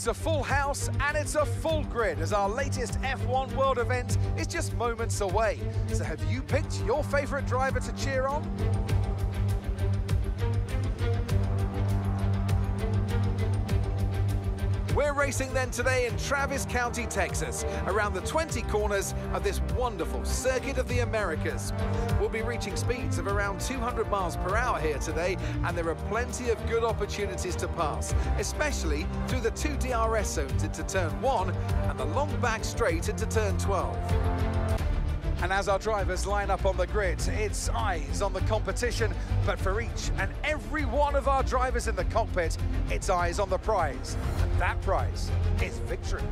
It's a full house and it's a full grid as our latest F1 World event is just moments away. So have you picked your favourite driver to cheer on? We're racing then today in Travis County, Texas, around the 20 corners of this wonderful Circuit of the Americas. We'll be reaching speeds of around 200 miles per hour here today, and there are plenty of good opportunities to pass, especially through the two DRS zones into turn one and the long back straight into turn 12. And as our drivers line up on the grid, it's eyes on the competition, but for each and every one of our drivers in the cockpit, it's eyes on the prize. And that prize is victory.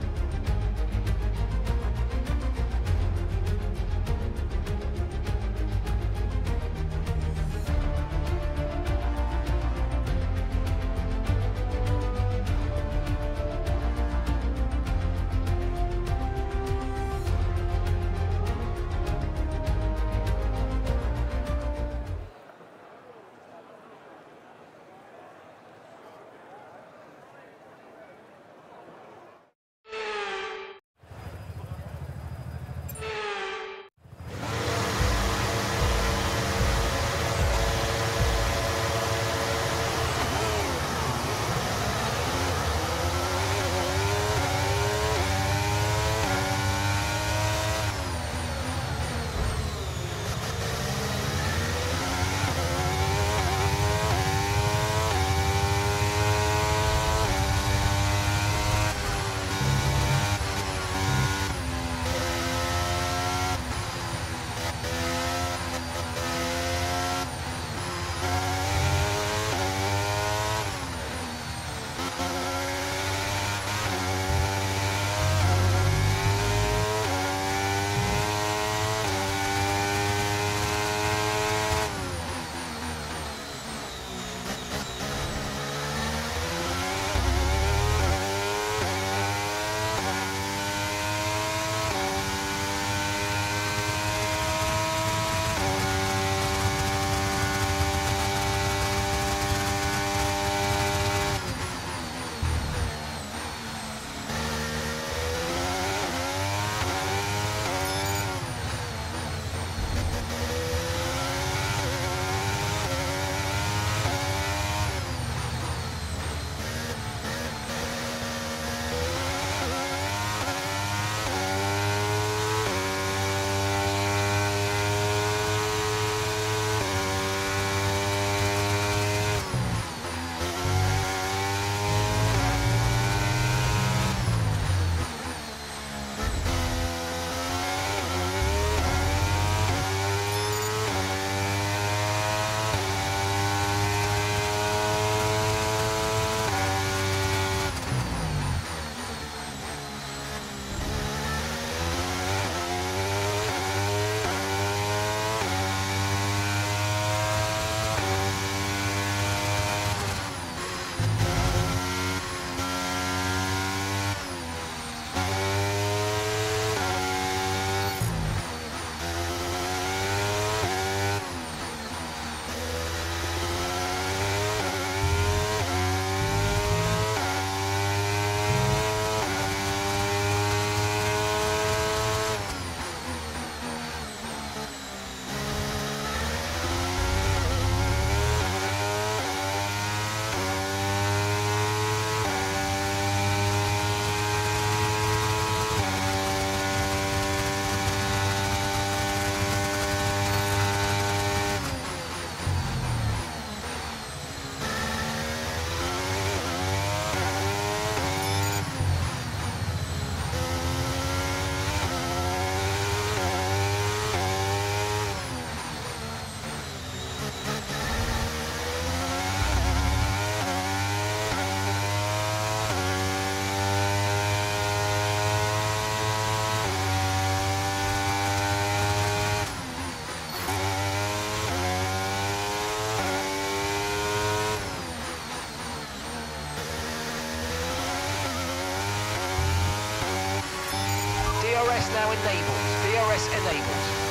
Now enabled. DRS enabled.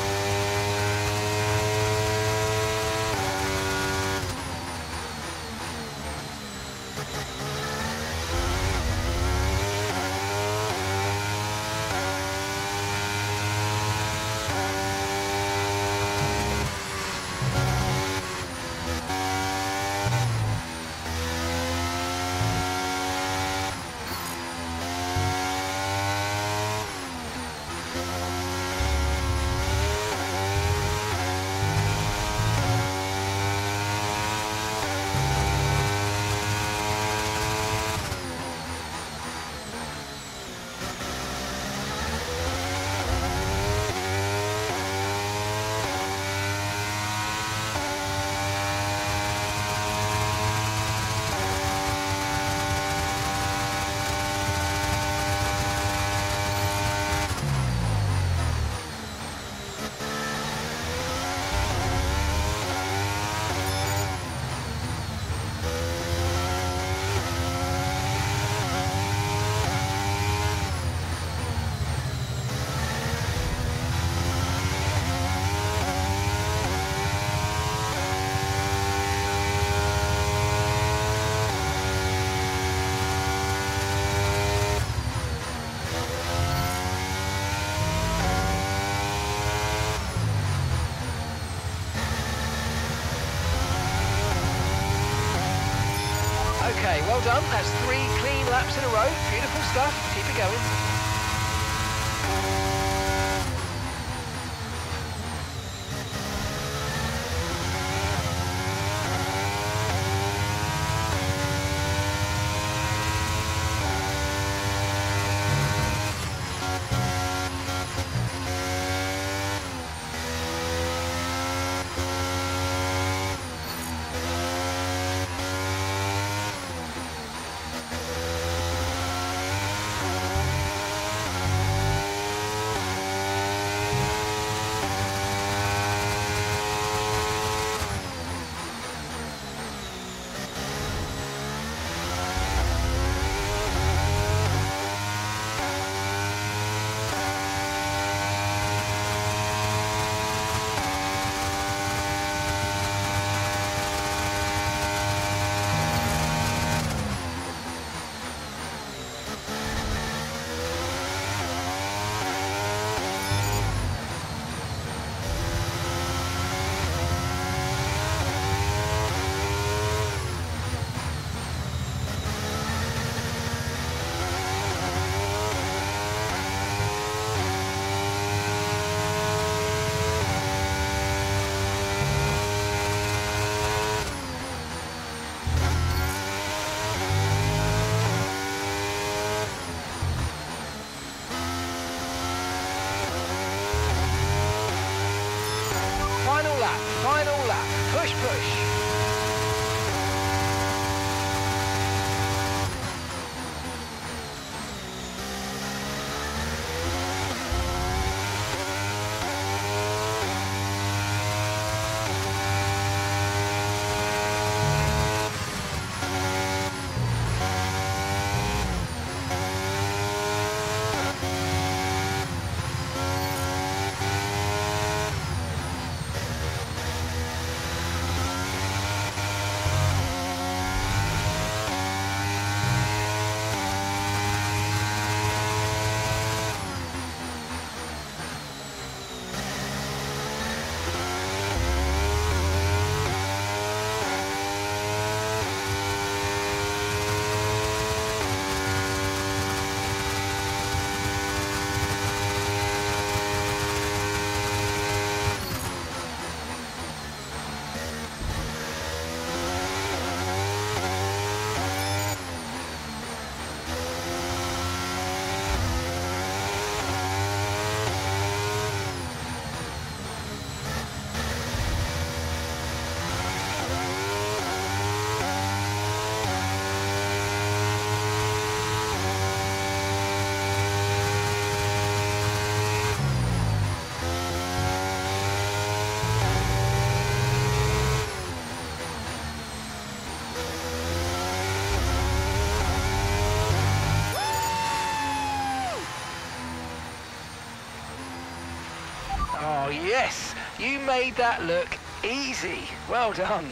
Well done. That's three clean laps in a row. Beautiful stuff. Keep it going. Yes. You made that look easy. Well done.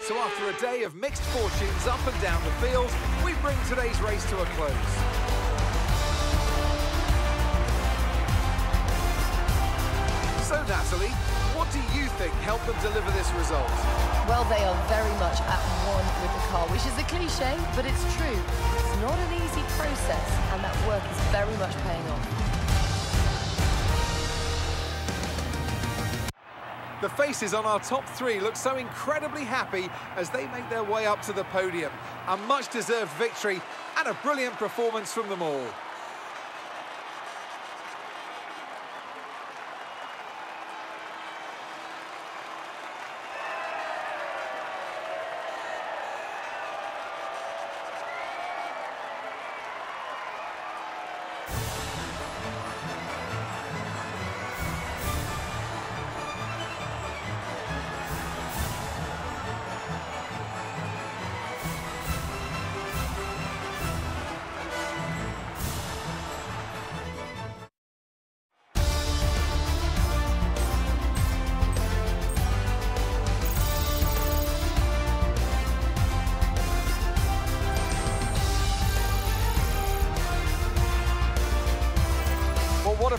So after a day of mixed fortunes up and down the field, we bring today's race to a close. So Natalie, what do you think helped them deliver this result? Well, they are very much at one with the car, which is a cliche, but it's true. It's not an easy process, and that work is very much paying off. The faces on our top three look so incredibly happy as they make their way up to the podium. A much-deserved victory and a brilliant performance from them all.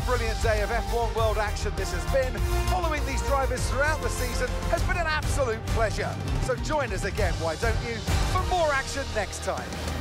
Brilliant day of F1 World action this has been. Following these drivers throughout the season has been an absolute pleasure. So join us again, why don't you, for more action next time.